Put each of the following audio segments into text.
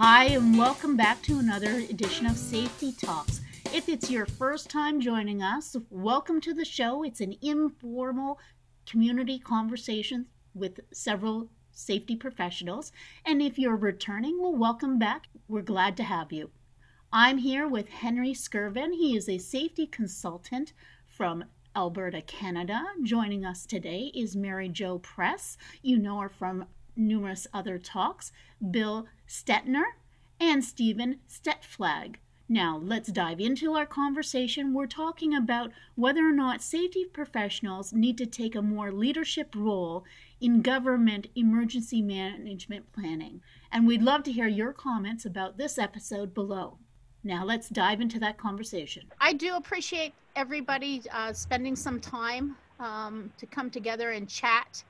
Hi, and welcome back to another edition of Safety Talks. If it's your first time joining us, welcome to the show. It's an informal community conversation with several safety professionals. And if you're returning, well, welcome back. We're glad to have you. I'm here with Henry Skjerven. He is a safety consultant from Alberta, Canada. Joining us today is Mary Jo Press. You know her from numerous other talks, Bill Stettiner and Steven Stelpflug. Now, let's dive into our conversation. We're talking about whether or not safety professionals need to take a more leadership role in government emergency management planning. And we'd love to hear your comments about this episode below. Now, let's dive into that conversation. I do appreciate everybody uh, spending some time um, to come together and chat.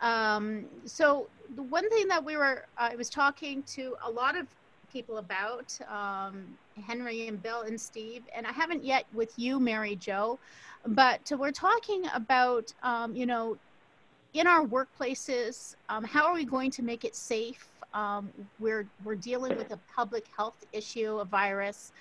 Um, so, the one thing that we were, I was talking to a lot of people about, um, Henry and Bill and Steve, and I haven't yet with you, Mary Jo, but we're talking about, um, you know, in our workplaces, um, how are we going to make it safe? Um, we're, we're dealing with a public health issue, a virus.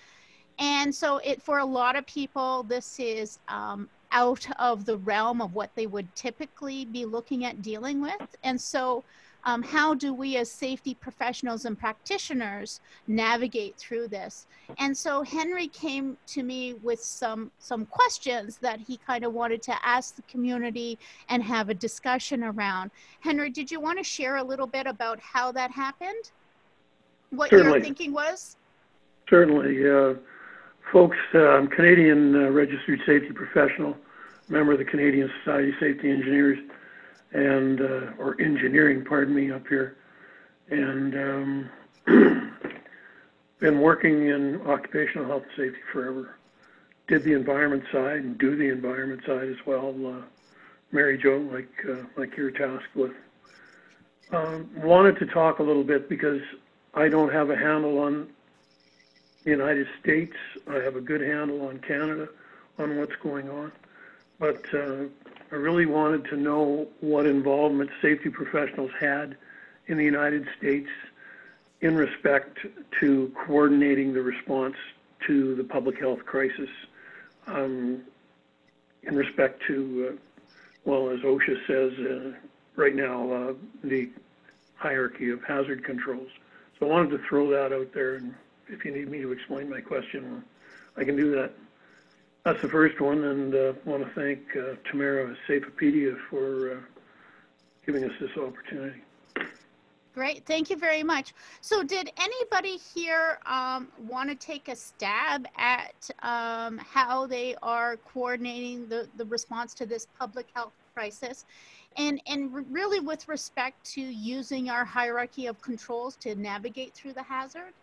And so it, for a lot of people, this is um, out of the realm of what they would typically be looking at dealing with. And so um, how do we as safety professionals and practitioners navigate through this? And so Henry came to me with some, some questions that he kind of wanted to ask the community and have a discussion around. Henry, did you want to share a little bit about how that happened? What Certainly. your thinking was? Certainly. Uh, folks, uh, I'm Canadian uh, registered safety professional, member of the Canadian Society of Safety Engineers and uh, or engineering, pardon me, up here, and um, been working in occupational health and safety forever. Did the environment side and do the environment side as well. Uh, Mary Jo, like uh, like you're tasked with. Um, wanted to talk a little bit because I don't have a handle on the United States. I have a good handle on Canada, on what's going on, but uh, I really wanted to know what involvement safety professionals had in the United States in respect to coordinating the response to the public health crisis, um, in respect to, uh, well, as OSHA says uh, right now, uh, the hierarchy of hazard controls. So I wanted to throw that out there, and if you need me to explain my question, I can do that. That's the first one, and uh, want to thank uh, Tamara Safeopedia for uh, giving us this opportunity. Great, thank you very much. So, did anybody here um, want to take a stab at um, how they are coordinating the, the response to this public health crisis? And, and really, with respect to using our hierarchy of controls to navigate through the hazard?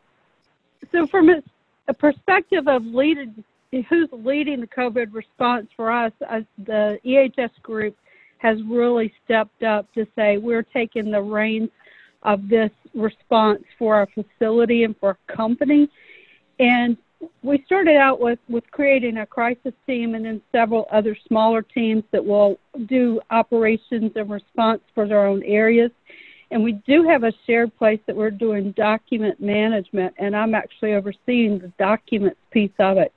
So, from a, a perspective of leading who's leading the COVID response for us, uh, the EHS group has really stepped up to say we're taking the reins of this response for our facility and for our company. And we started out with, with creating a crisis team and then several other smaller teams that will do operations and response for their own areas. And we do have a shared place that we're doing document management, and I'm actually overseeing the documents piece of it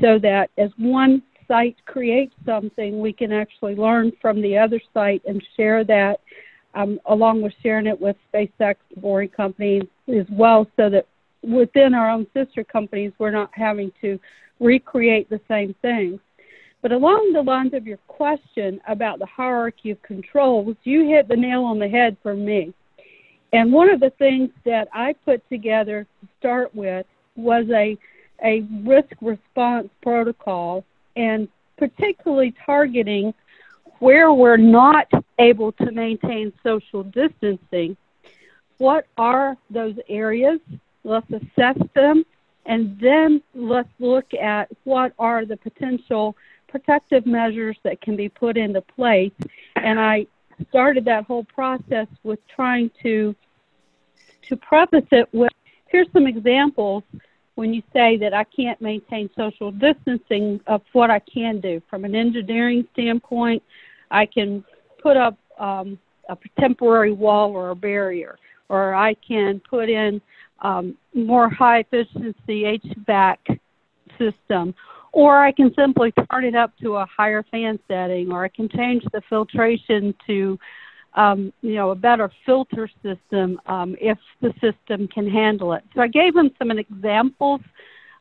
so that as one site creates something, we can actually learn from the other site and share that, um, along with sharing it with SpaceX, Boring Company, as well, so that within our own sister companies, we're not having to recreate the same things. But along the lines of your question about the hierarchy of controls, you hit the nail on the head for me. And one of the things that I put together to start with was a a risk response protocol and particularly targeting where we're not able to maintain social distancing. What are those areas? Let's assess them and then let's look at what are the potential protective measures that can be put into place. And I started that whole process with trying to to preface it with here's some examples when you say that I can't maintain social distancing of what I can do. From an engineering standpoint, I can put up um, a temporary wall or a barrier, or I can put in um, more high efficiency HVAC system, or I can simply turn it up to a higher fan setting, or I can change the filtration to, um, you know, a better filter system um, if the system can handle it. So I gave him some examples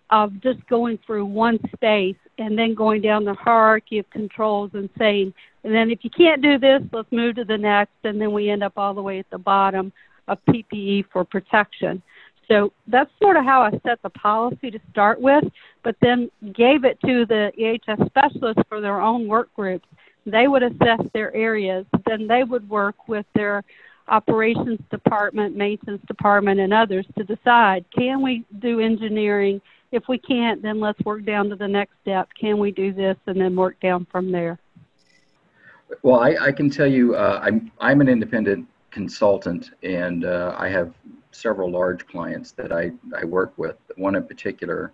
of just going through one space and then going down the hierarchy of controls and saying, and then if you can't do this, let's move to the next, and then we end up all the way at the bottom of PPE for protection. So that's sort of how I set the policy to start with, but then gave it to the EHS specialists for their own work groups. They would assess their areas, then they would work with their operations department, maintenance department, and others to decide can we do engineering? If we can't, then let's work down to the next step. Can we do this? And then work down from there. Well, I, I can tell you, uh, I'm I'm an independent consultant, and uh, I have several large clients that I, I work with. One in particular,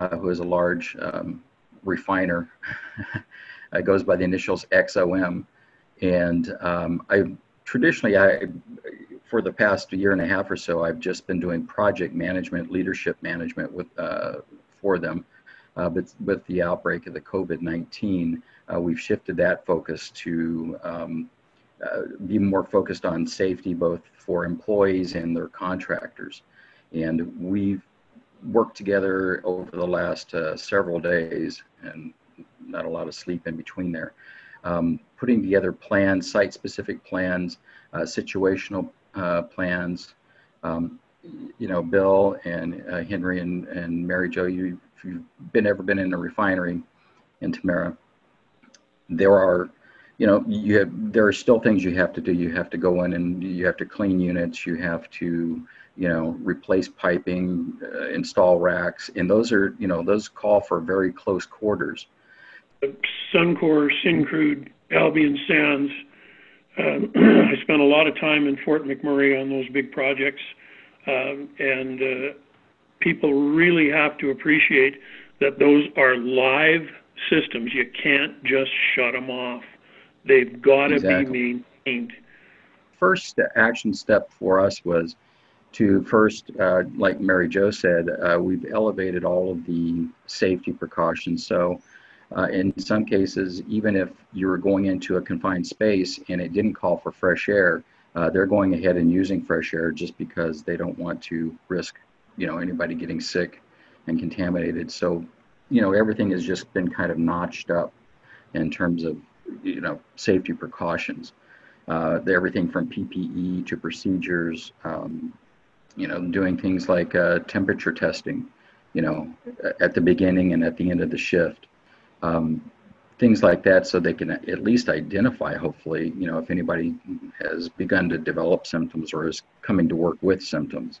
uh, who is a large um, refiner, it goes by the initials XOM, and um, I traditionally I for the past year and a half or so I've just been doing project management, leadership management with uh, for them. Uh, but with the outbreak of the COVID-19, uh, we've shifted that focus to um, uh, be more focused on safety, both for employees and their contractors. And we've worked together over the last uh, several days and not a lot of sleep in between there, um, putting together plans, site specific plans, uh, situational uh, plans. Um, you know, Bill and uh, Henry and, and Mary Jo, you, if you've been ever been in a refinery in Tamara, there are you know, you have, there are still things you have to do. You have to go in and you have to clean units. You have to, you know, replace piping, uh, install racks, and those are, you know, those call for very close quarters. Suncor, Syncrude, Albian Sands. Um, I spent a lot of time in Fort McMurray on those big projects, um, and uh, people really have to appreciate that those are live systems. You can't just shut them off. They've got to be maintained. First action step for us was to first, uh, like Mary Jo said, uh, we've elevated all of the safety precautions. Uh, in some cases, even if you were going into a confined space and it didn't call for fresh air, uh, they're going ahead and using fresh air just because they don't want to risk, you know, anybody getting sick and contaminated. So, you know, everything has just been kind of notched up in terms of you know, safety precautions. Uh, everything from PPE to procedures, um, you know, doing things like uh, temperature testing, you know, at the beginning and at the end of the shift. Um, things like that so they can at least identify, hopefully, you know, if anybody has begun to develop symptoms or is coming to work with symptoms.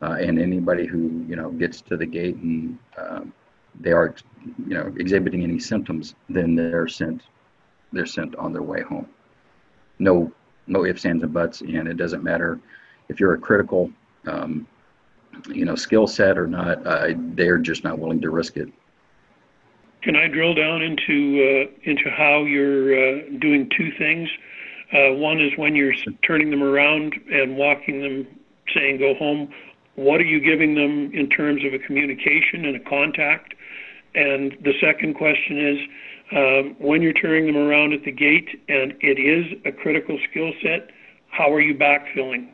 Uh, and anybody who, you know, gets to the gate and um, they are, you know, exhibiting any symptoms, then they're sent they're sent on their way home. No, no ifs, ands, and buts, and it doesn't matter if you're a critical, um, you know, skill set or not. Uh, they're just not willing to risk it. Can I drill down into uh, into how you're uh, doing two things? Uh, one is when you're turning them around and walking them, saying go home. What are you giving them in terms of a communication and a contact? And the second question is, um, when you're turning them around at the gate and it is a critical skill set, how are you backfilling?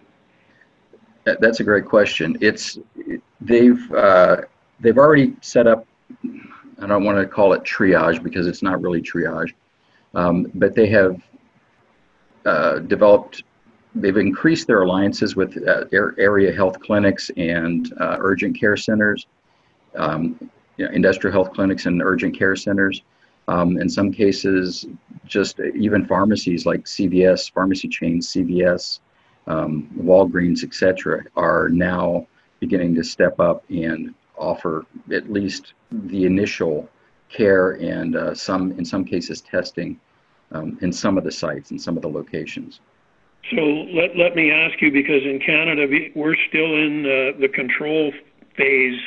That's a great question. It's they've they've already set up. I don't want to call it triage because it's not really triage, um, but they have uh, developed. They've increased their alliances with uh, area health clinics and uh, urgent care centers, um, you know, industrial health clinics and urgent care centers um, in some cases, just even pharmacies like CVS, pharmacy chains, CVS, um, Walgreens, etc., are now beginning to step up and offer at least the initial care and uh, some, in some cases, testing um, in some of the sites and some of the locations. So let, let me ask you, because in Canada, we're still in the, the control phase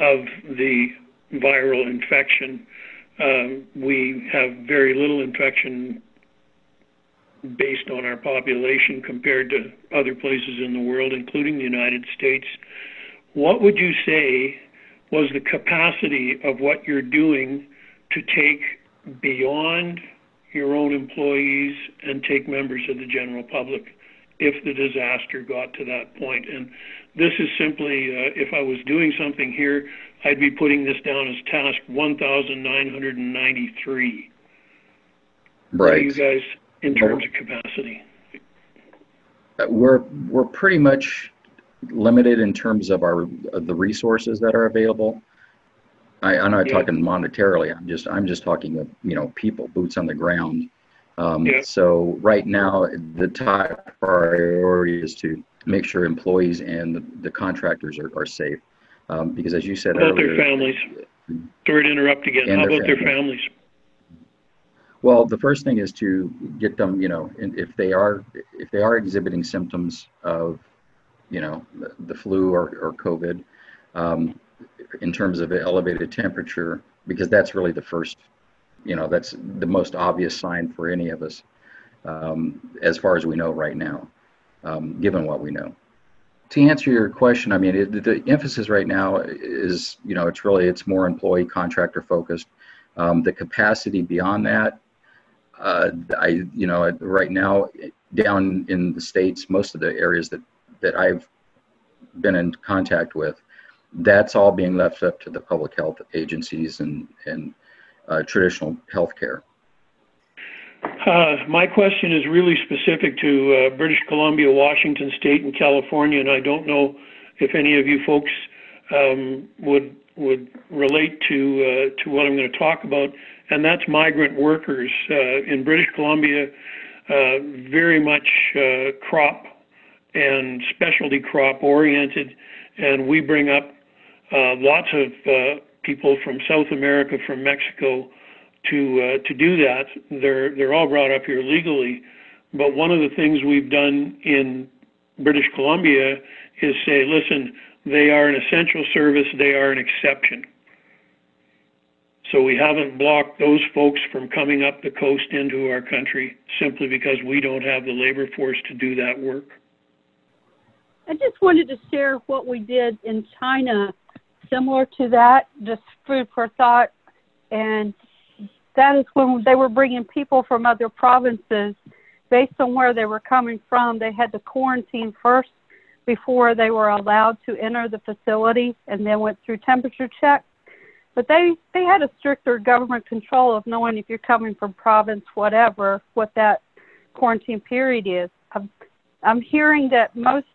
of the viral infection. Um, we have very little infection based on our population compared to other places in the world, including the United States. What would you say was the capacity of what you're doing to take beyond your own employees and take members of the general public if the disaster got to that point? And this is simply, uh, if I was doing something here, I'd be putting this down as task 1,993. Right. you guys in terms of capacity? Uh, We're, we're pretty much limited in terms of our, of the resources that are available. I, I'm not Yeah. talking monetarily, I'm just, I'm just talking of, you know, people, boots on the ground. Um, Yeah. so right now, the top priority is to make sure employees and the, the contractors are, are safe. Um, because as you said How about their families? Sorry to interrupt again. How their about their families. families? Well, the first thing is to get them, you know, if they are, if they are exhibiting symptoms of, you know, the, the flu or, or COVID, um, in terms of elevated temperature, because that's really the first, you know, that's the most obvious sign for any of us, um, as far as we know right now, um, given what we know. To answer your question, I mean, it, the emphasis right now is, you know, it's really, it's more employee contractor focused. Um, the capacity beyond that, uh, I, you know, right now down in the states, most of the areas that that I've been in contact with, that's all being left up to the public health agencies and and uh, traditional healthcare. Uh, my question is really specific to uh, British Columbia, Washington State, and California, and I don't know if any of you folks um, would would relate to uh, to what I'm going to talk about, and that's migrant workers uh, in British Columbia. Uh, very much uh, crop and specialty crop oriented, and we bring up uh, lots of uh, people from South America, from Mexico, to uh, to do that. They're they're all brought up here legally, but one of the things we've done in British Columbia is say, listen, they are an essential service. They are an exception. So we haven't blocked those folks from coming up the coast into our country simply because we don't have the labor force to do that work. I just wanted to share what we did in China, similar to that, just food for thought. And that is when they were bringing people from other provinces based on where they were coming from. They had to quarantine first before they were allowed to enter the facility and then went through temperature checks. But they, they had a stricter government control of knowing if you're coming from province, whatever, what that quarantine period is. I'm, I'm hearing that most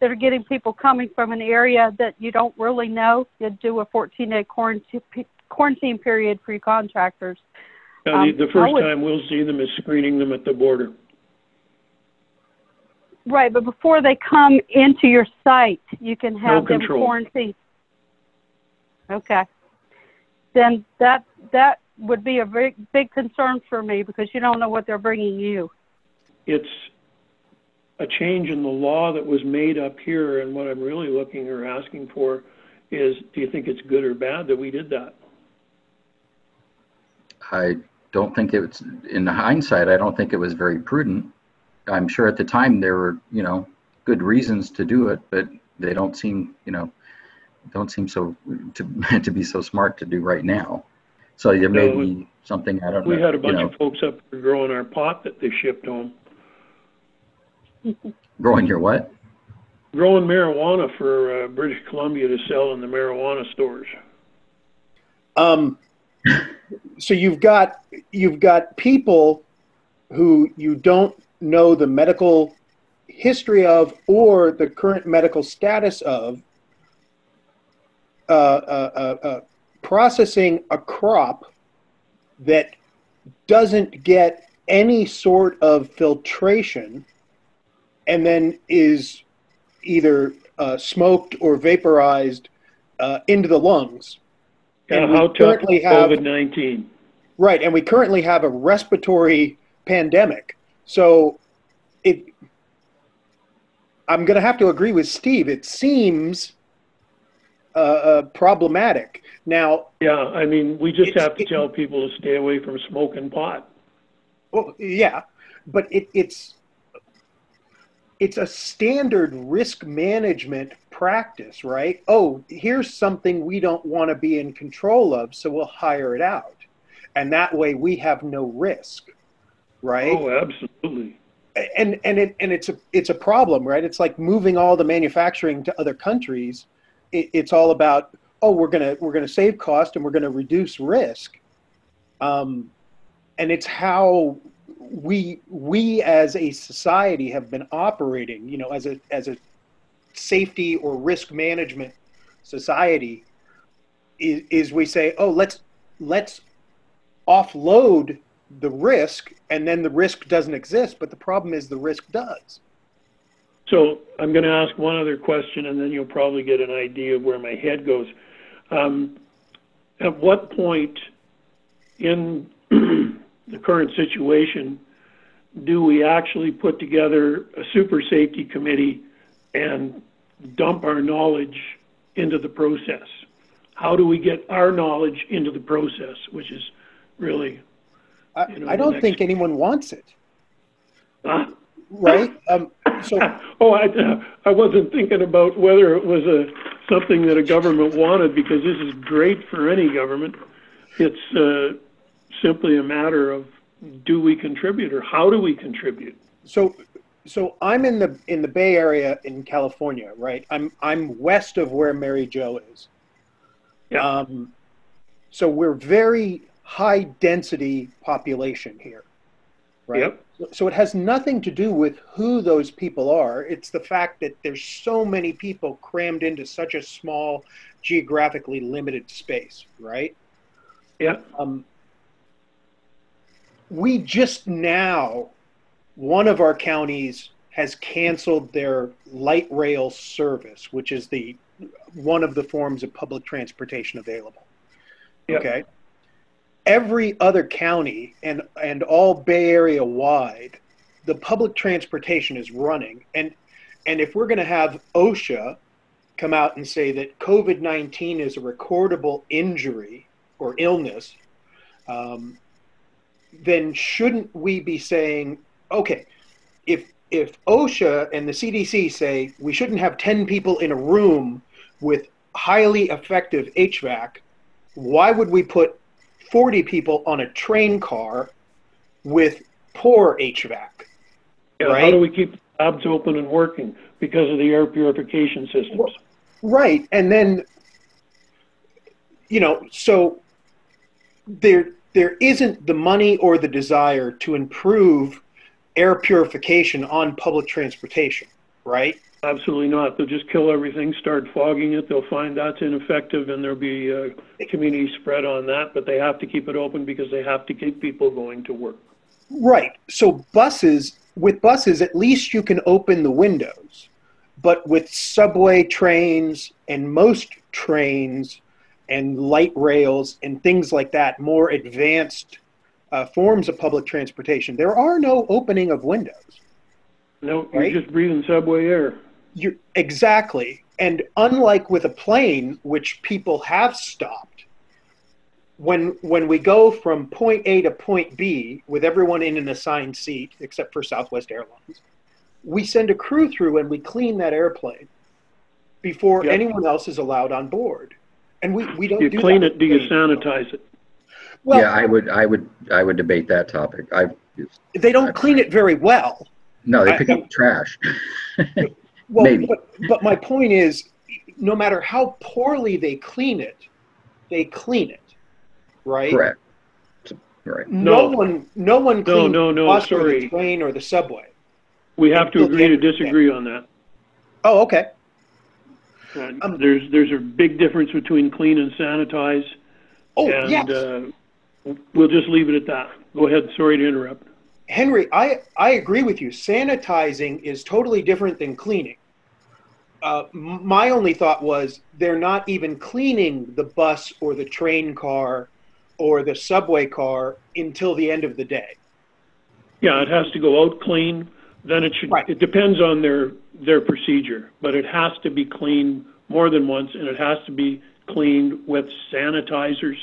that are getting people coming from an area that you don't really know, you do a 14 day quarantine, quarantine period for your contractors. Now, Um, the, the first would- time we'll see them is screening them at the border. Right, but before they come into your site, you can have them control. quarantined. Okay. Then that that would be a very big concern for me because you don't know what they're bringing you. It's a change in the law that was made up here, and what I'm really looking or asking for is, do you think it's good or bad that we did that? I don't think it was, in hindsight, I don't think it was very prudent. I'm sure at the time there were, you know, good reasons to do it, but they don't seem, you know, don't seem so to to be so smart to do right now. So there may No, be something I don't We know. had a bunch you know, of folks up here growing our pot that they shipped home, growing your what? growing marijuana for uh, British Columbia to sell in the marijuana stores. Um, so you've got you've got people who you don't know the medical history of or the current medical status of uh, uh, uh, uh, processing a crop that doesn't get any sort of filtration and then is either uh, smoked or vaporized uh, into the lungs. Yeah, And how currently have- COVID nineteen? Right, and we currently have a respiratory pandemic. So it I'm going to have to agree with Steve. It seems uh, uh, problematic. Now, Yeah, I mean, we just have to it- tell people to stay away from smoking pot. well, yeah, but it, it's it's a standard risk management practice, right? Oh, here's something we don't want to be in control of, so we'll hire it out. And that way we have no risk, right? Oh, absolutely. And and it and it's a it's a problem, right? It's like moving all the manufacturing to other countries. It, it's all about oh, we're gonna we're gonna save cost and we're gonna reduce risk. Um, and it's how we we as a society have been operating you know as a as a safety or risk management society is, is we say oh let's let's offload the risk and then the risk doesn't exist but the problem is the risk does. So i'm going to ask one other question and then you'll probably get an idea of where my head goes. Um, at what point in the current situation, do we actually put together a super safety committee and dump our knowledge into the process? How do we get our knowledge into the process, which is really. I, you know, I don't next- think anyone wants it, Uh, right? Um, so oh, I, I wasn't thinking about whether it was a something that a government wanted because this is great for any government. It's uh, simply a matter of do we contribute or how do we contribute? so so I'm in the in the Bay Area in California, right? I'm I'm west of where Mary Jo is. Yeah. Um, so we're very high density population here, right? Yep. So it has nothing to do with who those people are. It's the fact that there's so many people crammed into such a small, geographically limited space, right? Yeah. Um, we just now, one of our counties has canceled their light rail service, which is the one of the forms of public transportation available. Yep. Okay. Every other county and and all Bay Area wide, the public transportation is running, and and if we're going to have OSHA come out and say that COVID nineteen is a recordable injury or illness, um, then shouldn't we be saying, okay, if if OSHA and the CDC say we shouldn't have 10 people in a room with highly effective HVAC, why would we put 40 people on a train car with poor HVAC? Yeah, How do we keep jobs open and working because of the air purification systems? Right. And then, you know, so there there isn't the money or the desire to improve air purification on public transportation, right? Absolutely not. They'll just kill everything, start fogging it. They'll find that's ineffective, and there'll be uh, community spread on that. But they have to keep it open because they have to keep people going to work. Right. So buses with buses at least you can open the windows. But with subway trains and most trains and light rails and things like that, more advanced uh, forms of public transportation, there are no opening of windows. No, Right. you're just breathing subway air. You're, exactly. And unlike with a plane, which people have stopped, when when we go from point A to point B with everyone in an assigned seat, except for Southwest Airlines, we send a crew through and we clean that airplane before Yep. anyone else is allowed on board. And we, we don't You do clean that it, do you sanitize it? Well, yeah, I would, I would, I would debate that topic. I they don't clean it very well. no, they I- pick up trash. Well, Maybe. But, but my point is, no matter how poorly they clean it, they clean it, right? Correct. Right. No, No. one, no one No, cleans no, the no, bus or the train or the subway. We have to agree to end of the day. disagree on that. Oh, okay. Um, There's, there's a big difference between clean and sanitize. Oh, and, yes, uh, We'll just leave it at that. Go ahead, sorry to interrupt. Henry, I I agree with you. Sanitizing is totally different than cleaning. Uh, my only thought was they're not even cleaning the bus or the train car or the subway car until the end of the day. Yeah, it has to go out clean, then it should, Right. it depends on their, their procedure, but it has to be cleaned more than once, and it has to be cleaned with sanitizers.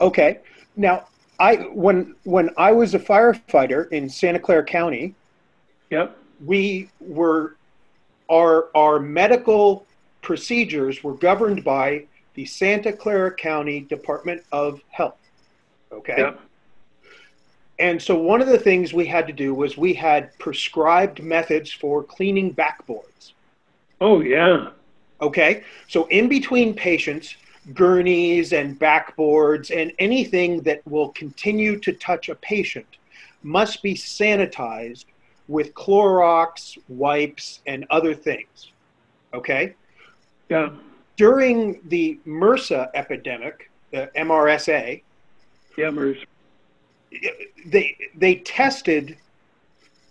Okay. Now, I when when I was a firefighter in Santa Clara County, Yep, we were our our medical procedures were governed by the Santa Clara County Department of Health. Okay. Yeah. And so one of the things we had to do was we had prescribed methods for cleaning backboards. Oh, yeah. Okay. So in between patients, gurneys and backboards and anything that will continue to touch a patient must be sanitized with Clorox, wipes, and other things. Okay. Yeah. During the MRSA epidemic, the MRSA, Yeah, MERS. They they tested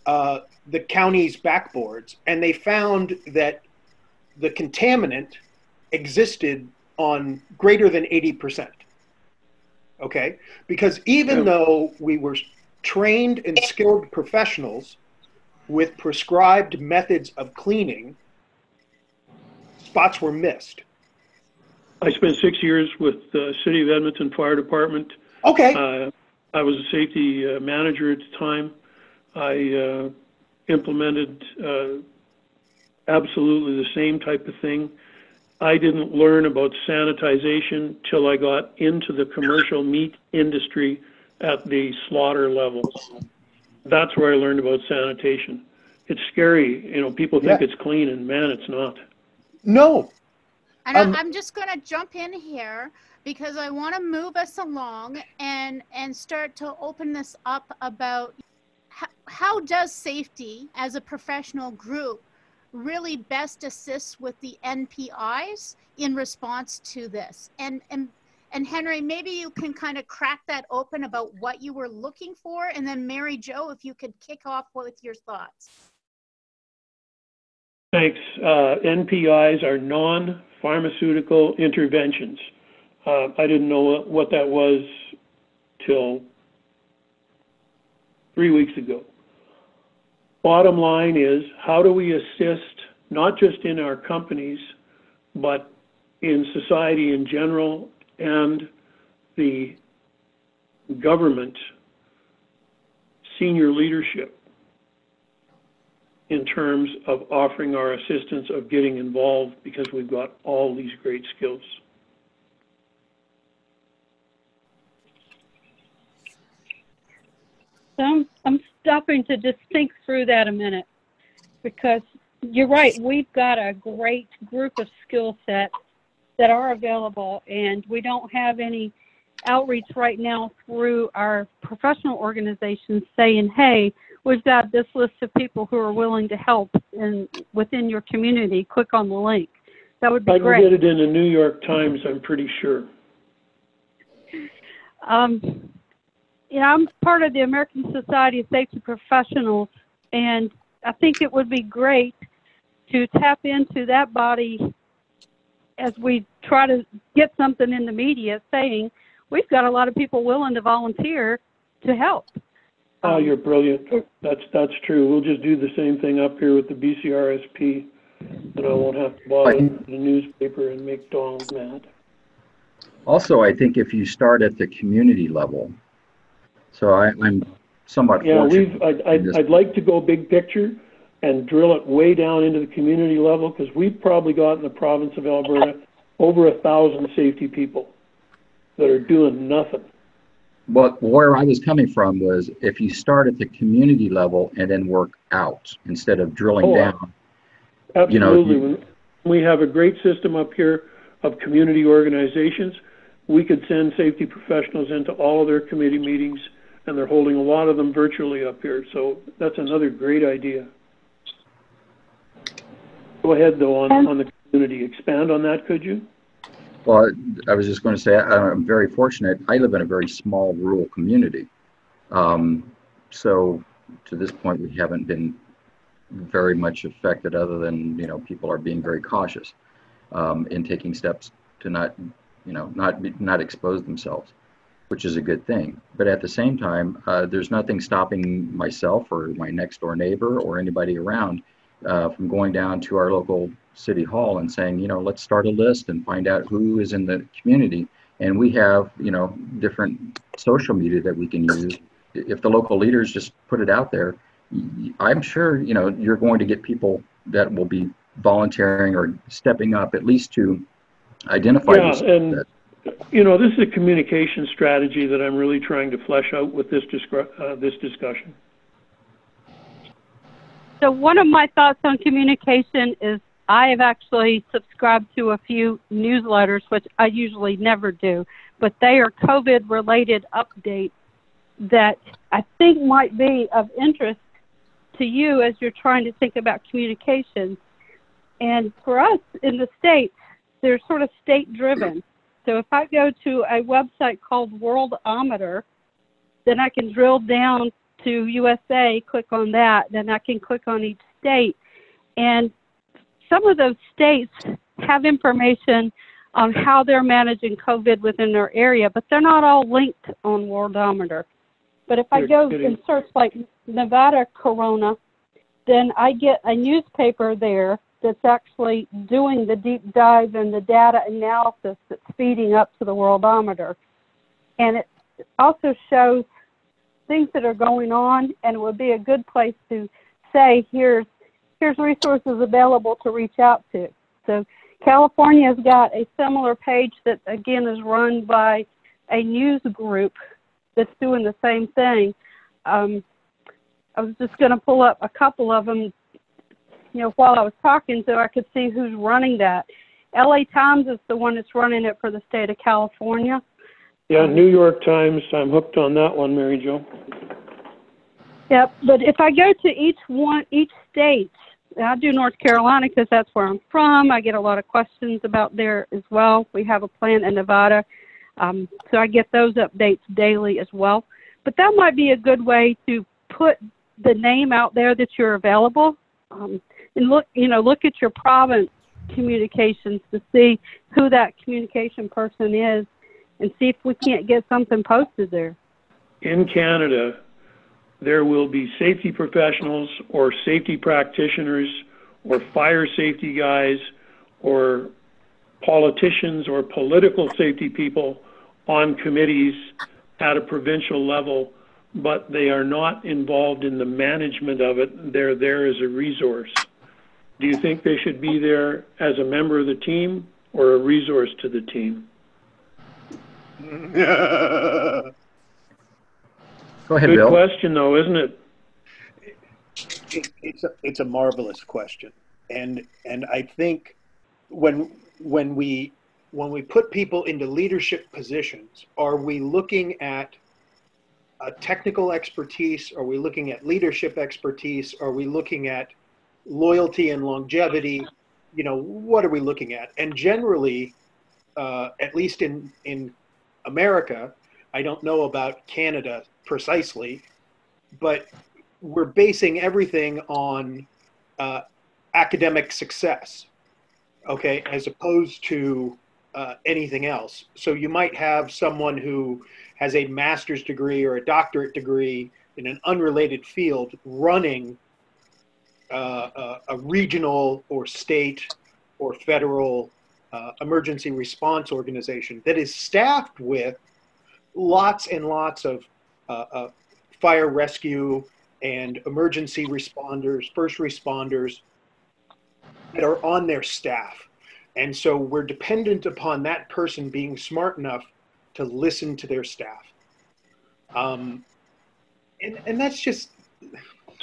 uh, the county's backboards and they found that the contaminant existed on greater than 80%. Okay? Because even Yeah. though we were trained and skilled professionals with prescribed methods of cleaning, spots were missed. I spent six years with the City of Edmonton Fire Department. Okay. Uh, I was a safety uh, manager at the time. I uh, implemented uh, absolutely the same type of thing. I didn't learn about sanitization till I got into the commercial meat industry at the slaughter level. That's where I learned about sanitation. It's scary, you know, people think Yeah. it's clean and man, it's not. no. And Um, I'm just going to jump in here because I want to move us along and and start to open this up about how, how does safety as a professional group really best assist with the NPIs in response to this. And and and Henry, maybe you can kind of crack that open about what you were looking for, and then Mary Jo, if you could kick off with your thoughts. Thanks. Uh, NPIs are non-pharmaceutical interventions. Uh, I didn't know what- what that was till three weeks ago. Bottom line is, how do we assist, not just in our companies, but in society in general and the government, senior leadership, in terms of offering our assistance of getting involved because we've got all these great skills. So I'm, I'm stopping to just think through that a minute because you're right. We've got a great group of skill sets that are available, and we don't have any outreach right now through our professional organizations saying, hey, we've got this list of people who are willing to help in, within your community. Click on the link. That would be I can get it in the New York Times, I'm pretty sure. Um, you know, I'm part of the American Society of Safety Professionals, and I think it would be great to tap into that body as we try to get something in the media saying we've got a lot of people willing to volunteer to help. Oh, Um, you're brilliant. That's, that's true. We'll just do the same thing up here with the BCRSP, and I won't have to bother the newspaper and make Donald mad. Also, I think if you start at the community level, so I, I'm somewhat Yeah, fortunate. we've, I'd, I'd, I'd like to go big picture and drill it way down into the community level, because we've probably got in the province of Alberta over a thousand safety people that are doing nothing. But where I was coming from was if you start at the community level and then work out instead of drilling Oh, down. You know, Absolutely. you- We have a great system up here of community organizations. We could send safety professionals into all of their committee meetings, and they're holding a lot of them virtually up here. So that's another great idea. Go ahead, though, on, on the community. Expand on that, could you? Well, I was just going to say I- I'm very fortunate. I live in a very small rural community. Um, so to this point, we haven't been very much affected other than, you know, people are being very cautious um, in taking steps to not, you know, not, be- not expose themselves, which is a good thing. But at the same time, uh, there's nothing stopping myself or my next door neighbor or anybody around uh, from going down to our local city hall and saying, you know, let's start a list and find out who is in the community. And we have, you know, different social media that we can use. If the local leaders just put it out there, I'm sure, you know, you're going to get people that will be volunteering or stepping up at least to identify Yeah, and- You know, this is a communication strategy that I'm really trying to flesh out with this uh, this discussion. So one of my thoughts on communication is I have actually subscribed to a few newsletters, which I usually never do, but they are COVID related updates that I think might be of interest to you as you're trying to think about communications. And for us in the States, they're sort of state driven. So if I go to a website called Worldometer, then I can drill down to USA, click on that, then I can click on each state. And some of those states have information on how they're managing COVID within their area, but they're not all linked on Worldometer. But if I go and search like Nevada Corona, then I get a newspaper there that's actually doing the deep dive and the data analysis that's feeding up to the Worldometer. And it also shows things that are going on, and it would be a good place to say, here's here's resources available to reach out to. So California's got a similar page that again is run by a news group that's doing the same thing. Um, I was just going to pull up a couple of them, you know, while I was talking, so I could see who's running that. LA Times is the one that's running it for the state of California. Yeah, New York Times, I'm hooked on that one, Mary Jo. Yep, but if I go to each one, each state, I do North Carolina because that's where I'm from. I get a lot of questions about there as well. We have a plant in Nevada, um, so I get those updates daily as well. But that might be a good way to put the name out there that you're available, um, and look, you know, look at your province communications to see who that communication person is, and see if we can't get something posted there. In Canada, there will be safety professionals or safety practitioners or fire safety guys or politicians or political safety people on committees at a provincial level, but they are not involved in the management of it. They're there as a resource. Do you think they should be there as a member of the team or a resource to the team? Go ahead, Good Bill. question, though, isn't it? it, it's a, it's a marvelous question, and and I think when when we when we put people into leadership positions, are we looking at a technical expertise? Are we looking at leadership expertise? Are we looking at loyalty and longevity? You know, what are we looking at? And generally, uh, at least in in America, I don't know about Canada precisely, but we're basing everything on uh, academic success, okay, as opposed to uh, anything else. So you might have someone who has a master's degree or a doctorate degree in an unrelated field running uh, a, a regional or state or federal uh, emergency response organization that is staffed with lots and lots of uh, uh, fire rescue and emergency responders, first responders that are on their staff. And so we're dependent upon that person being smart enough to listen to their staff. Um, and, and that's just,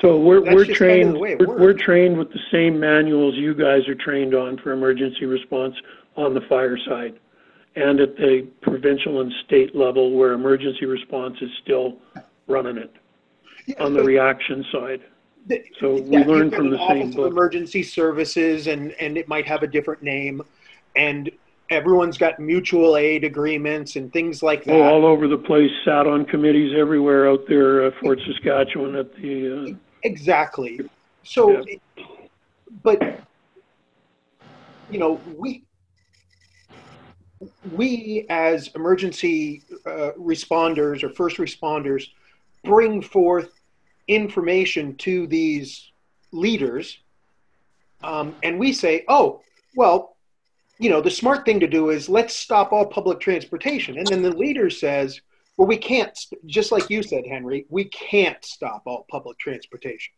So we're, That's we're just kind of trained, the way it we're, we're trained with the same manuals you guys are trained on for emergency response on the fire side. And at the provincial and state level where emergency response is still running it on the So- reaction side. The- So we Yeah, you've learn from an the same Office of book. Emergency Services, and and it might have a different name, and everyone's got mutual aid agreements and things like that. Oh, all over the place, sat on committees everywhere out there, uh, Fort Saskatchewan at the, uh, Exactly. So, but you know, we we as emergency uh, responders or first responders bring forth information to these leaders, um, and we say, "Oh, well, you know, the smart thing to do is let's stop all public transportation." And then the leader says, "Well, we can't." Just like you said, Henry, we can't stop all public transportation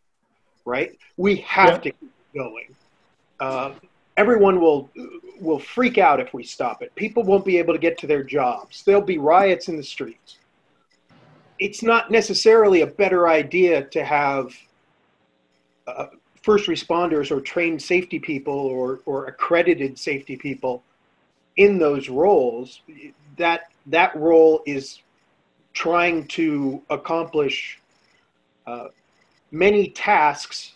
right? We have to keep going. uh, everyone will will freak out if we stop it. People won't be able to get to their jobs. There'll be riots in the streets. It's not necessarily a better idea to have uh, first responders or trained safety people or, or accredited safety people in those roles. That that role is trying to accomplish uh, many tasks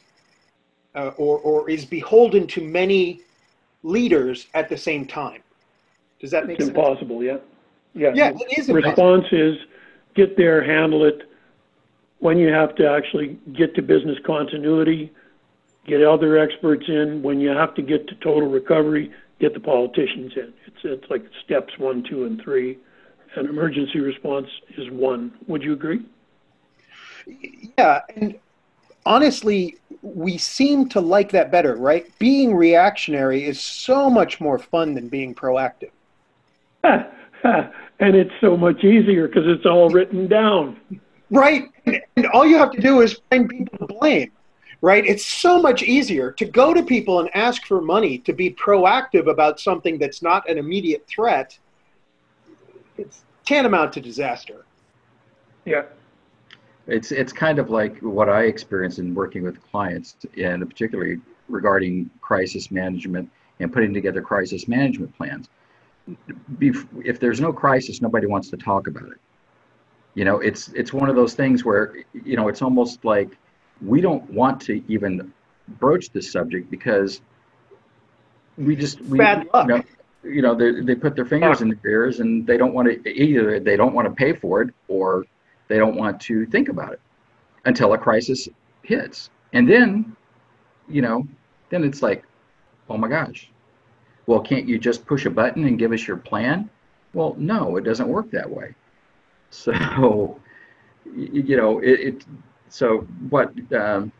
uh, or, or is beholden to many leaders at the same time. Does that make It's sense? impossible, yeah. Yeah. Yeah, it is impossible. Response is get there, handle it. When you have to actually get to business continuity, get other experts in. When you have to get to total recovery, get the politicians in. It's, it's like steps one, two, and three. And emergency response is one. Would you agree? Yeah, and honestly, we seem to like that better, right? Being reactionary is so much more fun than being proactive. and it's so much easier because it's all written down. Right. And, and all you have to do is find people to blame, right? It's so much easier to go to people and ask for money to be proactive about something that's not an immediate threat. It's tantamount to disaster. Yeah. It's it's kind of like what I experience in working with clients, and particularly regarding crisis management and putting together crisis management plans. If there's no crisis, nobody wants to talk about it. You know, it's it's one of those things where you know it's almost like we don't want to even broach this subject because we just we, Bad luck. You know, you know they, they put their fingers in their ears and they don't want to either they don't want to pay for it or they don't want to think about it until a crisis hits. And then you know then it's like oh my gosh well can't you just push a button and give us your plan? Well no it doesn't work that way. So you know it, it so what um,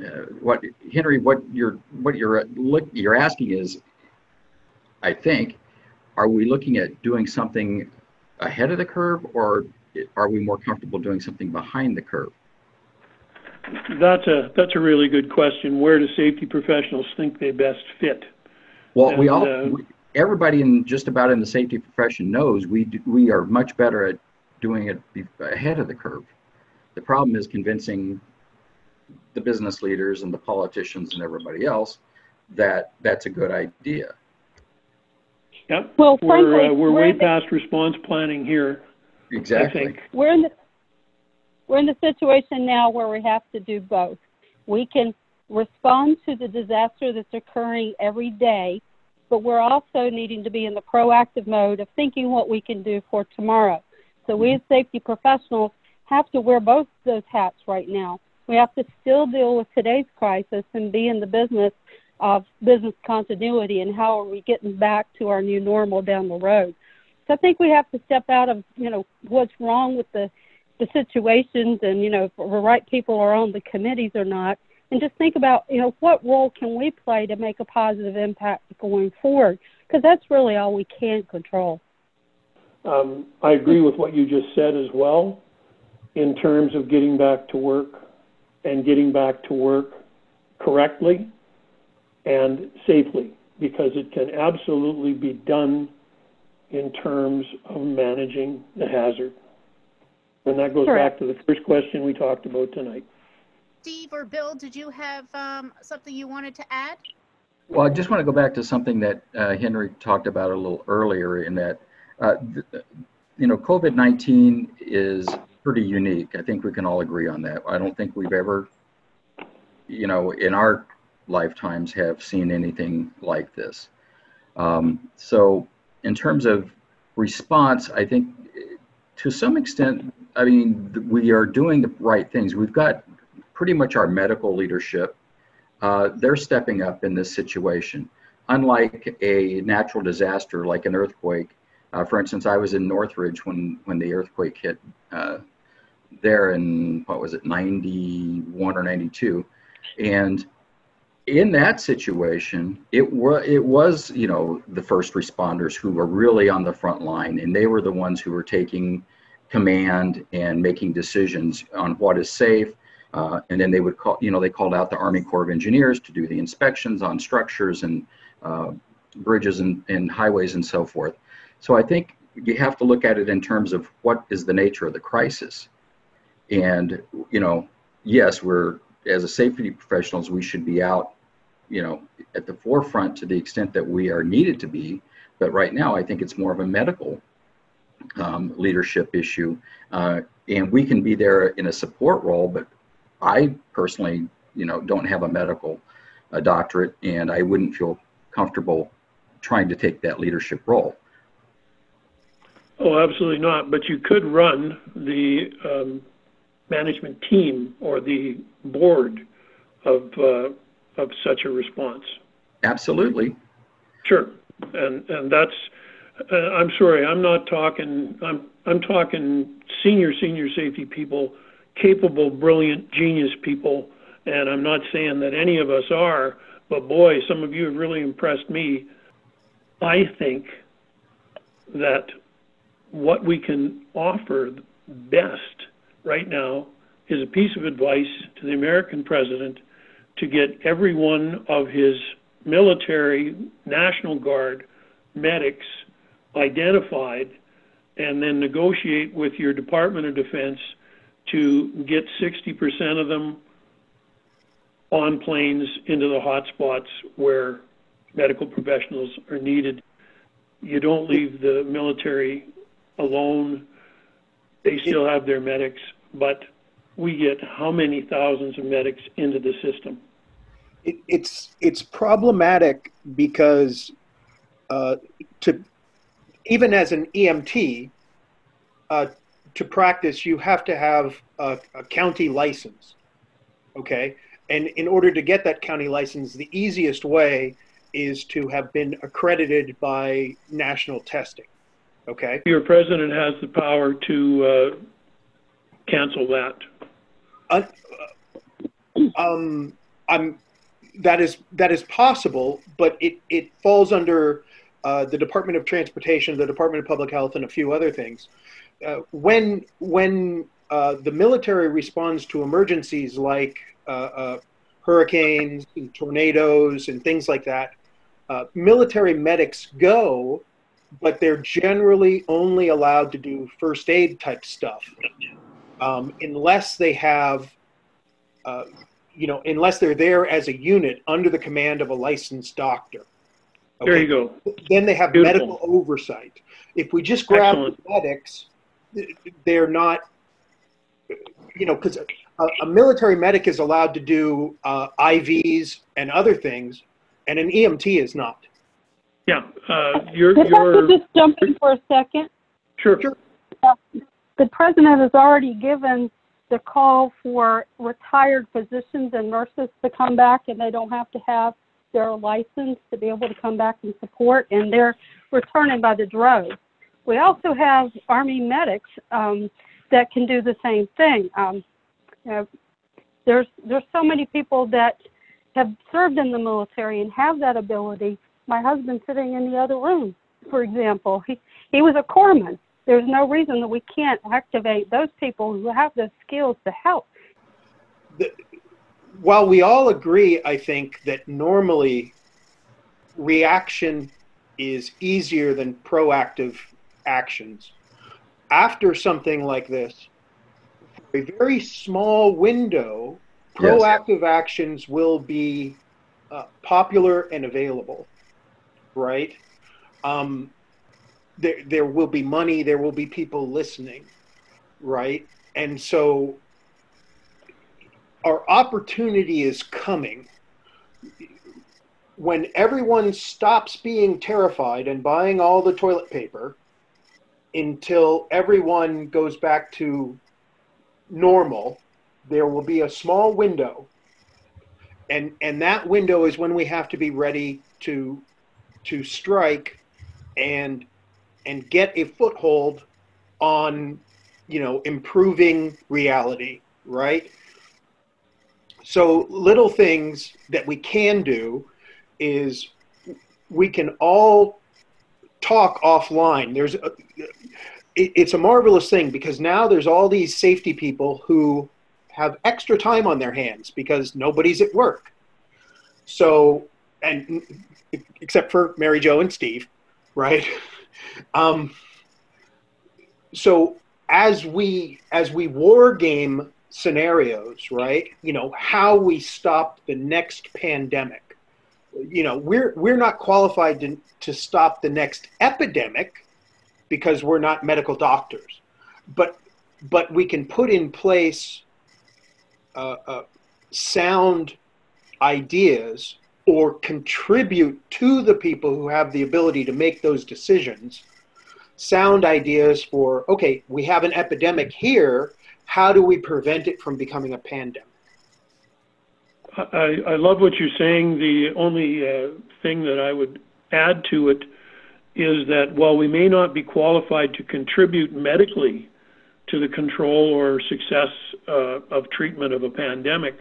uh, what henry what you're what you're look you're asking is i think are we looking at doing something ahead of the curve or are we more comfortable doing something behind the curve That's a that's a really good question. Where do safety professionals think they best fit? Well, we all, uh, we- everybody in just about in the safety profession knows we do, we are much better at doing it ahead of the curve. The problem is convincing the business leaders and the politicians and everybody else that that's a good idea. Yep. Well, We're frankly, uh, we're we're way in the- past response planning here. I Exactly. think. we're in the we're in the situation now where we have to do both. We can respond to the disaster that's occurring every day, but we're also needing to be in the proactive mode of thinking what we can do for tomorrow. So we as safety professionals have to wear both those hats right now. We have to still deal with today's crisis and be in the business of business continuity and how are we getting back to our new normal down the road. So I think we have to step out of, you know, what's wrong with the the situations and, you know, if the right people are on the committees or not, and just think about, you know, what role can we play to make a positive impact going forward? Because that's really all we can control. Um, I agree with what you just said as well, in terms of getting back to work and getting back to work correctly and safely, because it can absolutely be done in terms of managing the hazard. And that goes Correct. back to the first question we talked about tonight. Steve or Bill, did you have um, something you wanted to add? Well, I just want to go back to something that uh, Henry talked about a little earlier in that, uh, th- you know, COVID 19 is pretty unique. I think we can all agree on that. I don't think we've ever, you know, in our lifetimes have seen anything like this. Um, so, in terms of response, I think to some extent, I mean, we are doing the right things. We've got pretty much our medical leadership uh, they're stepping up in this situation. Unlike a natural disaster like an earthquake, uh, for instance, I was in Northridge when, when the earthquake hit uh, there in, what was it, 91 or 92. And in that situation, it, wa- it was, you know, the first responders who were really on the front line, and they were the ones who were taking command and making decisions on what is safe Uh, and then they would call, you know, they called out the Army Corps of Engineers to do the inspections on structures and uh, bridges and, and highways and so forth. So I think you have to look at it in terms of what is the nature of the crisis. And, you know, yes, we're, as a safety professionals, we should be out, you know, at the forefront to the extent that we are needed to be. But right now, I think it's more of a medical um, leadership issue. Uh, and we can be there in a support role, but I personally, you know, don't have a medical a doctorate, and I wouldn't feel comfortable trying to take that leadership role. Oh, absolutely not. But you could run the um, management team or the board of uh, of such a response. Absolutely. Sure, and and that's. Uh, I'm sorry, I'm not talking. I'm I'm talking senior senior safety people, capable, brilliant, genius people, and I'm not saying that any of us are. But boy, some of you have really impressed me. I think that what we can offer best right now is a piece of advice to the American president to get every one of his military, National Guard, medics identified and then negotiate with your Department of Defense to get 60% of them on planes into the hotspots where medical professionals are needed. You don't leave the military alone. They still have their medics, but we get how many thousands of medics into the system? It, it's it's problematic because uh, to even as an EMT uh, to practice, you have to have a, a county license. Okay, and in order to get that county license, the easiest way is to have been accredited by national testing. Okay. Your president has the power to uh, cancel that. Uh, um, I'm that is that is possible, but it it falls under uh, the Department of Transportation, the Department of Public Health, and a few other things. Uh, when when uh, the military responds to emergencies like uh, uh, hurricanes, and tornadoes, and things like that, military medics go but they're generally only allowed to do first aid type stuff um, unless they have, uh, you know, unless they're there as a unit under the command of a licensed doctor. Okay? There you go. Then they have Beautiful. medical oversight. If we just grab the medics, they're not, you know, because a, a, military medic is allowed to do uh, IVs and other things, and an EMT is not. Yeah, uh, you're, If I could just jump in for a second. sure, sure. The president has already given the call for retired physicians and nurses to come back, and they don't have to have their license to be able to come back and support, and they're returning by the droves. We also have Army medics um, that can do the same thing. Um, you know, there's there's so many people that have served in the military and have that ability my husband sitting in the other room, for example. He he was a corpsman. There's no reason that we can't activate those people who have the skills to help. The, while we all agree, I think that normally reaction is easier than proactive actions. After something like this, a very small window, proactive yes. actions will be uh, popular and available right? Um, there, there will be money, there will be people listening, right? And so our opportunity is coming when everyone stops being terrified and buying all the toilet paper until everyone goes back to normal there will be a small window and and that window is when we have to be ready to to strike and and get a foothold on you know improving reality right so little things that we can do is we can all talk offline there's a, it, it's a marvelous thing because now there's all these safety people who have extra time on their hands because nobody's at work. So, and except for Mary Jo and Steve, right? Um, so as we as we war game scenarios, right? You know how we stop the next pandemic. You know we're we're not qualified to to stop the next epidemic because we're not medical doctors, but but we can put in place uh, uh, sound ideas or contribute to the people who have the ability to make those decisions sound ideas for okay we have an epidemic here how do we prevent it from becoming a pandemic i, I love what you're saying the only uh, thing that i would add to it is that while we may not be qualified to contribute medically to the control or success uh, of treatment of a pandemic.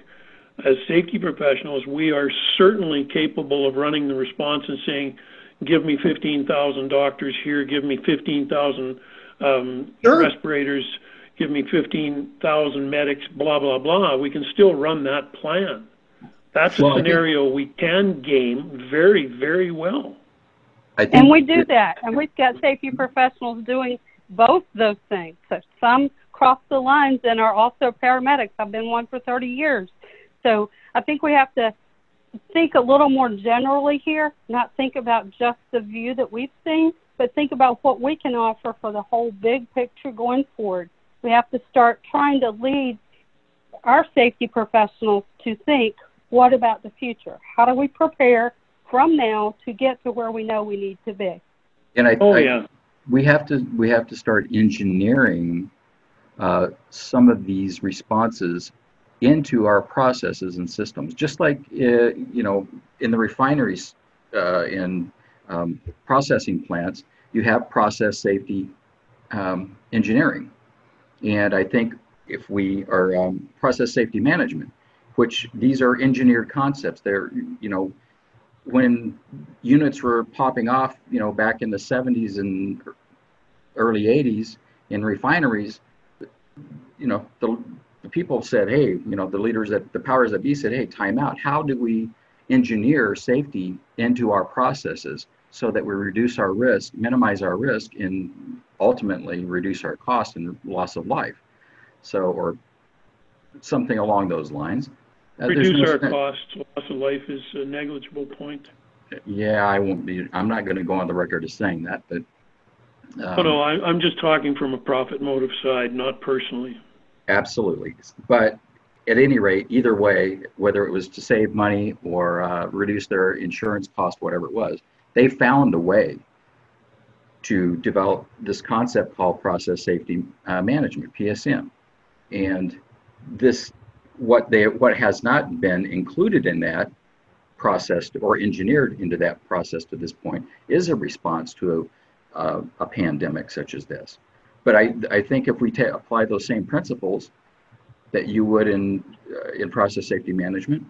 As safety professionals, we are certainly capable of running the response and saying, give me 15,000 doctors here, give me 15,000 um, sure. respirators, give me 15,000 medics, blah, blah, blah. We can still run that plan. That's a well, scenario think, we can game very, very well. and we do that. And we've got safety professionals doing – both those things. So some cross the lines and are also paramedics. I've been one for 30 years. So I think we have to think a little more generally here, not think about just the view that we've seen, but think about what we can offer for the whole big picture going forward. We have to start trying to lead our safety professionals to think, what about the future? How do we prepare from now to get to where we know we need to be? And I, oh, yeah we have to we have to start engineering uh, some of these responses into our processes and systems. Just like uh, you know, in the refineries, uh, in um, processing plants, you have process safety um, engineering, and I think if we are um, process safety management, which these are engineered concepts. They're you know when units were popping off, you know, back in the 70s and early 80s in refineries, you know, the, the people said, hey, you know, the leaders that the powers that be said, hey, time out. How do we engineer safety into our processes so that we reduce our risk, minimize our risk, and ultimately reduce our cost and loss of life? So, or something along those lines. Uh, reduce no our costs, loss of life is a negligible point. Yeah, I won't be. I'm not going to go on the record as saying that, but um, oh, no, I, I'm just talking from a profit motive side, not personally. Absolutely. But at any rate, either way, whether it was to save money or uh, reduce their insurance cost, whatever it was, they found a way to develop this concept called process safety uh, management (PSM). And this, what they, what has not been included in that process or engineered into that process to this point is a response to a uh, a pandemic such as this. But I, I think if we ta- apply those same principles that you would in, uh, in process safety management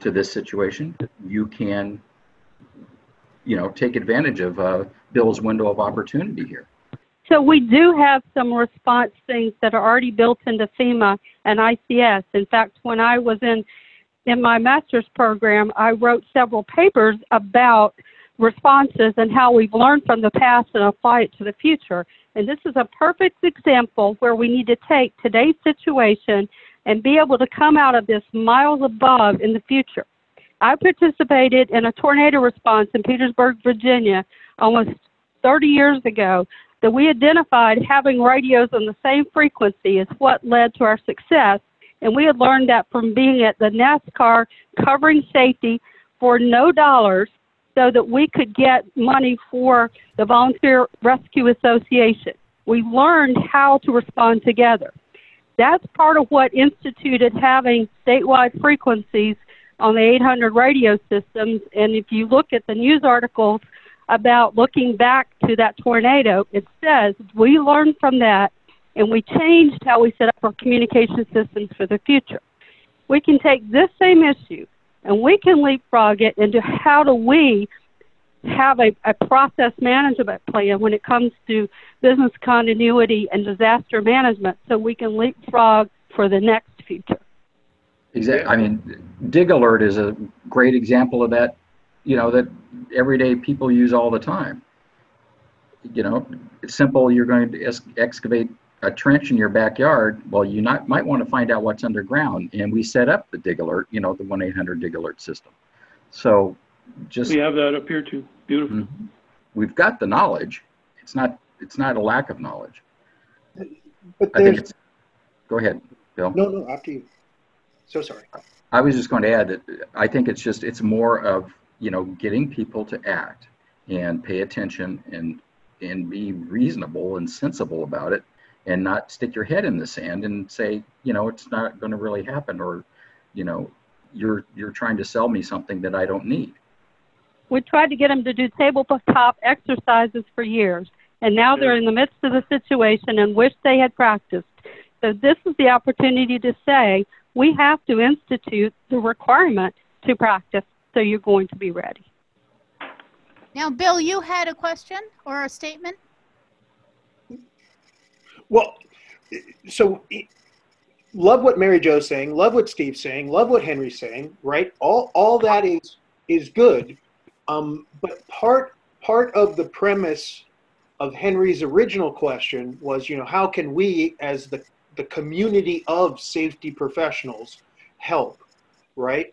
to this situation, you can, you know, take advantage of uh, Bill's window of opportunity here. So we do have some response things that are already built into FEMA and ICS. In fact, when I was in in my master's program, I wrote several papers about responses and how we've learned from the past and apply it to the future. And this is a perfect example where we need to take today's situation and be able to come out of this miles above in the future. I participated in a tornado response in Petersburg, Virginia, almost 30 years ago that we identified having radios on the same frequency is what led to our success. And we had learned that from being at the NASCAR covering safety for no dollars so that we could get money for the Volunteer Rescue Association. We learned how to respond together. That's part of what instituted having statewide frequencies on the 800 radio systems. And if you look at the news articles about looking back to that tornado, it says we learned from that and we changed how we set up our communication systems for the future. We can take this same issue and we can leapfrog it into how do we have a, a process management plan when it comes to business continuity and disaster management so we can leapfrog for the next future. Exactly. I mean, Dig Alert is a great example of that. You know that everyday people use all the time. You know, it's simple. You're going to ex- excavate a trench in your backyard. Well, you not, might want to find out what's underground, and we set up the Dig Alert. You know, the one eight hundred Dig Alert system. So, just We have that up here too. Beautiful. Mhm. we've got the knowledge. It's not. It's not a lack of knowledge. But I think it's. Go ahead, Bill. no, no. After you. So sorry. I was just going to add that I think it's just it's more of you know getting people to act and pay attention and and be reasonable and sensible about it and not stick your head in the sand and say you know it's not going to really happen or you know you're you're trying to sell me something that I don't need. We tried to get them to do tabletop exercises for years, and now they're in the midst of the situation and wish they had practiced. So this is the opportunity to say we have to institute the requirement to practice so you're going to be ready. Now, Bill, you had a question or a statement? Well, so love what Mary Jo's saying, love what Steve's saying, love what Henry's saying, right? All all that is is good. Um, but part part of the premise of Henry's original question was, you know, how can we as the the community of safety professionals help, right?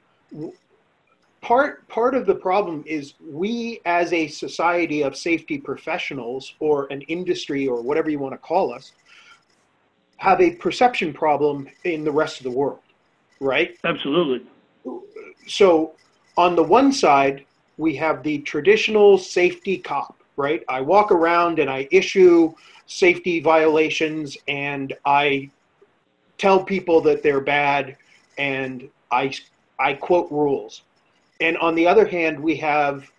Part part of the problem is we as a society of safety professionals or an industry or whatever you want to call us have a perception problem in the rest of the world, right? Absolutely. So, on the one side, we have the traditional safety cop, right? I walk around and I issue safety violations and I tell people that they're bad and I, I quote rules. And on the other hand, we have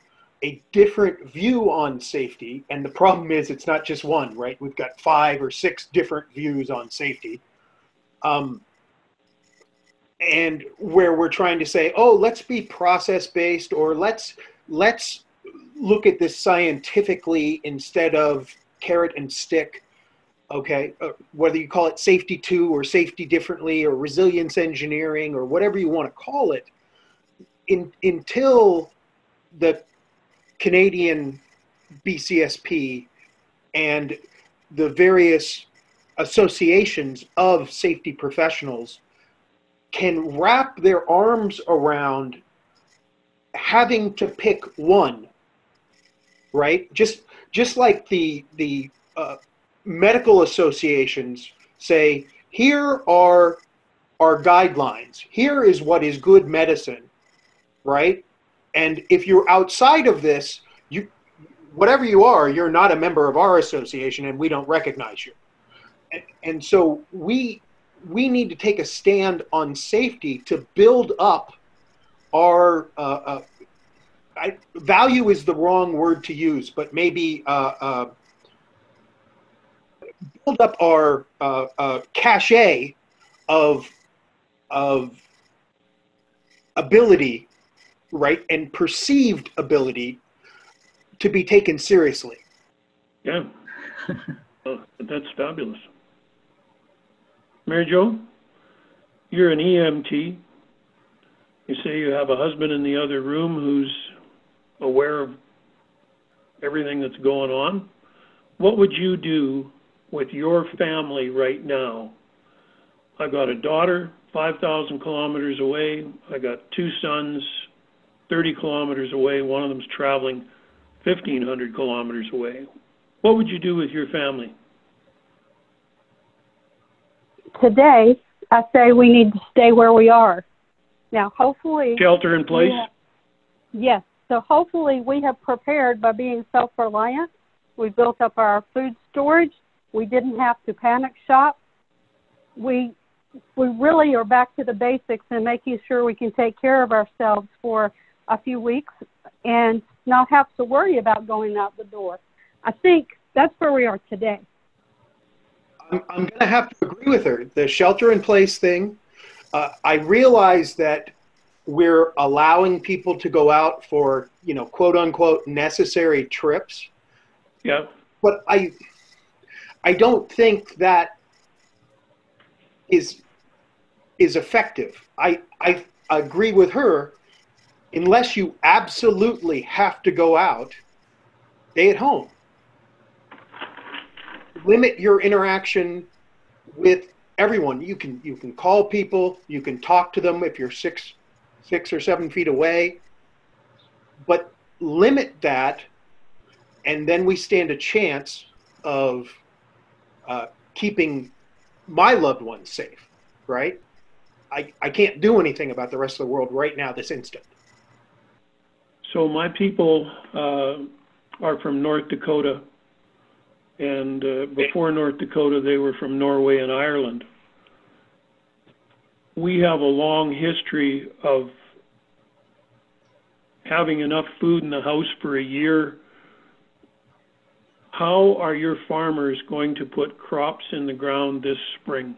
a different view on safety. And the problem is, it's not just one, right? We've got five or six different views on safety. Um, and where we're trying to say, oh, let's be process based, or let's let's look at this scientifically instead of carrot and stick. Okay, uh, whether you call it safety two or safety differently or resilience engineering or whatever you want to call it, in, until the Canadian BCSP and the various associations of safety professionals can wrap their arms around having to pick one right? Just just like the the uh, medical associations say here are our guidelines. Here is what is good medicine right and if you're outside of this you whatever you are you're not a member of our association and we don't recognize you. And, and so we we need to take a stand on safety to build up our uh, uh, I, value is the wrong word to use, but maybe uh, uh, build up our uh, uh, cachet of of ability, right, and perceived ability to be taken seriously. Yeah. Oh, that's fabulous. Mary Jo, you're an EMT. You say you have a husband in the other room who's aware of everything that's going on. What would you do with your family right now? I've got a daughter 5,000 kilometers away. I got two sons 30 kilometers away. One of them's traveling 1,500 kilometers away. What would you do with your family? Today, I say we need to stay where we are. Now, hopefully, Shelter in place? Yeah. Yes. So hopefully we have prepared by being self-reliant. We built up our food storage. We didn't have to panic shop. We we really are back to the basics and making sure we can take care of ourselves for a few weeks and not have to worry about going out the door. I think that's where we are today. I'm, I'm going to have to agree with her. The shelter in place thing, uh, I realize that we're allowing people to go out for, you know, quote unquote necessary trips, Yeah. but I, I don't think that is is effective. I, I agree with her. Unless you absolutely have to go out, stay at home. Limit your interaction with everyone. You can you can call people, you can talk to them if you're six six or seven feet away, but limit that, and then we stand a chance of uh, keeping my loved ones safe, right? I, I can't do anything about the rest of the world right now, this instant. So my people uh, are from North Dakota, and uh, before North Dakota, they were from Norway and Ireland. We have a long history of having enough food in the house for a year. How are your farmers going to put crops in the ground this spring?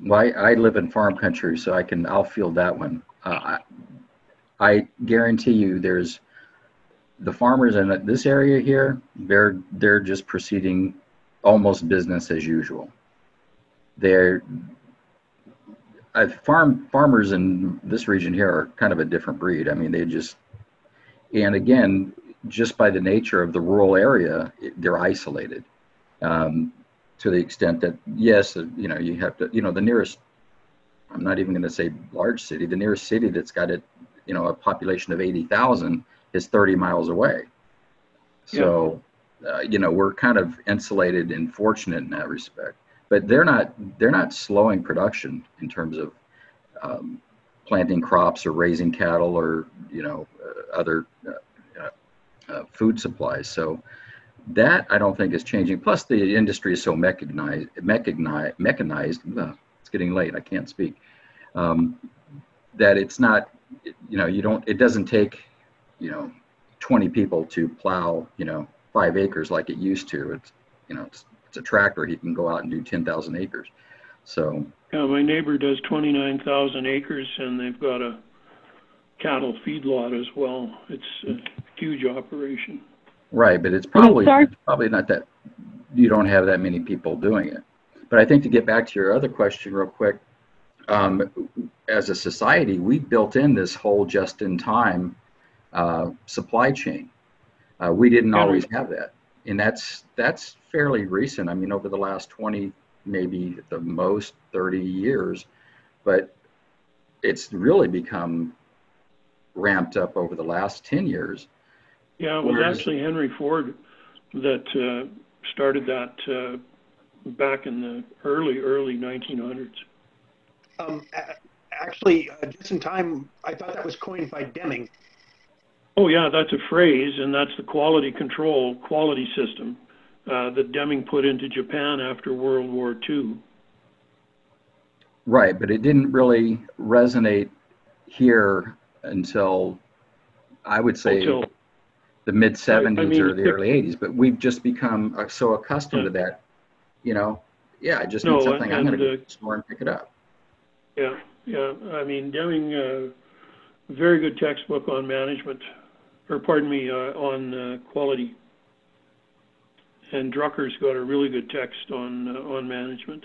Well, I, I live in farm country, so I can I'll field that one. Uh, I, guarantee you, there's the farmers in this area here. They're they're just proceeding almost business as usual. They're farm farmers in this region here are kind of a different breed. I mean, they just and again, just by the nature of the rural area, they're isolated. Um, to the extent that yes, uh, you know, you have to, you know, the nearest. I'm not even going to say large city. The nearest city that's got a, you know, a population of eighty thousand is thirty miles away. So, yeah. uh, you know, we're kind of insulated and fortunate in that respect. But they're not they're not slowing production in terms of um, planting crops or raising cattle or you know uh, other uh, uh, uh food supplies. So that I don't think is changing. Plus, the industry is so mechanized. Mechanized. mechanized it's getting late. I can't speak. Um, that it's not. You know, you don't. It doesn't take. You know, 20 people to plow. You know, five acres like it used to. It's. You know, it's, it's a tractor. He can go out and do 10,000 acres. So. Yeah, my neighbor does 29,000 acres, and they've got a cattle feedlot as well. It's a huge operation. Right, but it's probably probably not that you don't have that many people doing it. But I think to get back to your other question real quick, um, as a society, we built in this whole just-in-time uh, supply chain. Uh, we didn't always have that, and that's that's fairly recent. I mean, over the last 20, maybe the most 30 years, but it's really become ramped up over the last 10 years yeah, it was actually Henry Ford that uh, started that uh, back in the early, early 1900s. Um, actually, uh, just in time, I thought that was coined by Deming. Oh, yeah, that's a phrase, and that's the quality control, quality system uh, that Deming put into Japan after World War II. Right, but it didn't really resonate here until I would say until the mid 70s I mean, or the early 80s, but we've just become uh, so accustomed yeah. to that. You know, yeah, I just no, need something. I'm going to go to the store and pick it up. Yeah, yeah. I mean, Deming, uh, very good textbook on management, or pardon me, uh, on uh, quality. And Drucker's got a really good text on uh, on management.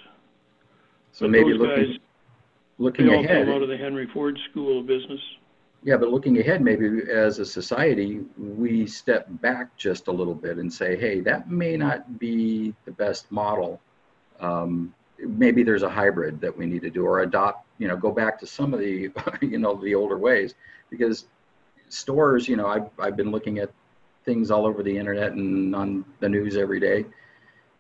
So but maybe looking, guys, looking they ahead. all come out of the Henry Ford School of Business. Yeah, but looking ahead, maybe as a society, we step back just a little bit and say, hey, that may not be the best model. Um, maybe there's a hybrid that we need to do or adopt, you know, go back to some of the, you know, the older ways. Because stores, you know, I've, I've been looking at things all over the internet and on the news every day.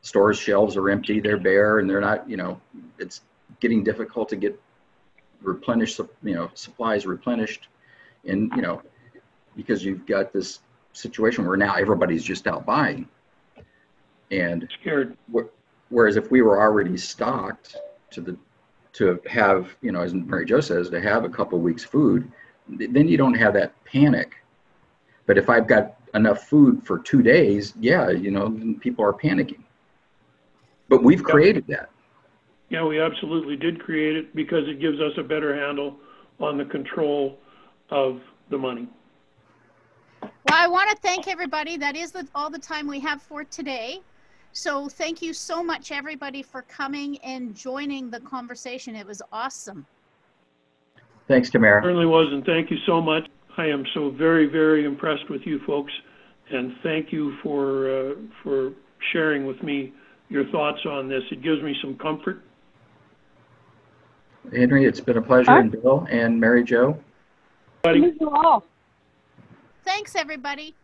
Stores shelves are empty, they're bare, and they're not, you know, it's getting difficult to get replenished, you know, supplies replenished. And you know because you've got this situation where now everybody's just out buying. And scared whereas if we were already stocked to the to have you know as mary jo says to have a couple weeks food then you don't have that panic but if i've got enough food for two days yeah you know people are panicking but we've created that yeah we absolutely did create it because it gives us a better handle on the control of the money. Well, I want to thank everybody. That is the, all the time we have for today. So thank you so much, everybody, for coming and joining the conversation. It was awesome. Thanks, Tamara. Certainly was, and thank you so much. I am so very, very impressed with you folks, and thank you for uh, for sharing with me your thoughts on this. It gives me some comfort. Henry, it's been a pleasure, and Bill and Mary Jo. Buddy, Thanks, everybody.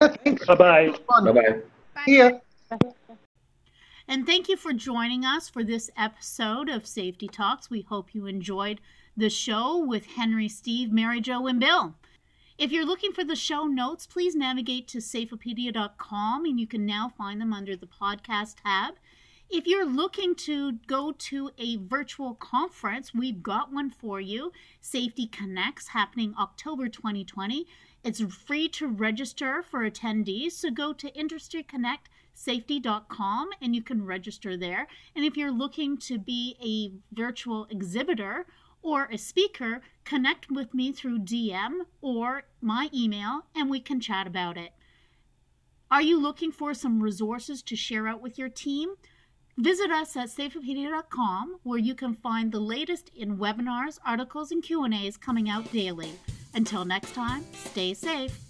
Thanks. bye-bye. Bye-bye. Bye. See ya. And thank you for joining us for this episode of Safety Talks. We hope you enjoyed the show with Henry, Steve, Mary Jo, and Bill. If you're looking for the show notes, please navigate to safeopedia.com and you can now find them under the podcast tab. If you're looking to go to a virtual conference, we've got one for you Safety Connects happening October 2020. It's free to register for attendees, so go to industryconnectsafety.com and you can register there. And if you're looking to be a virtual exhibitor or a speaker, connect with me through DM or my email and we can chat about it. Are you looking for some resources to share out with your team? Visit us at safeopedia.com where you can find the latest in webinars, articles, and Q&As coming out daily. Until next time, stay safe.